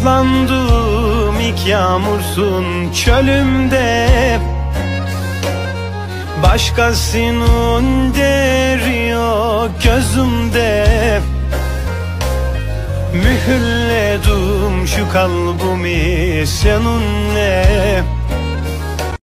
Islandım ilk yağmursun çölümde. Başkasının deriyor gözümde. Mühürledim şu kalbimi seninle.